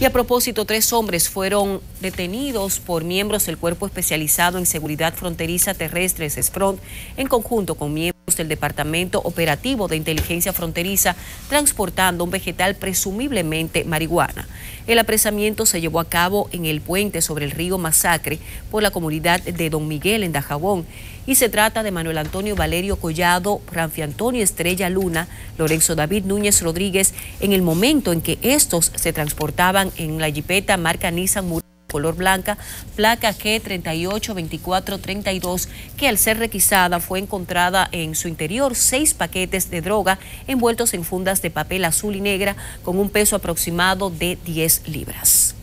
Y a propósito, tres hombres fueron detenidos por miembros del Cuerpo Especializado en Seguridad Fronteriza Terrestre, CESFRONT, en conjunto con miembros del Departamento Operativo de Inteligencia Fronteriza, transportando un vegetal presumiblemente marihuana. El apresamiento se llevó a cabo en el puente sobre el río Masacre por la comunidad de Don Miguel en Dajabón y se trata de Manuel Antonio Valerio Collado, Ranfi Antonio Estrella Luna, Lorenzo David Núñez Rodríguez, en el momento en que estos se transportaban en la jipeta marca Nissan color blanca, placa G382432, que al ser requisada fue encontrada en su interior seis paquetes de droga envueltos en fundas de papel azul y negra con un peso aproximado de 10 libras.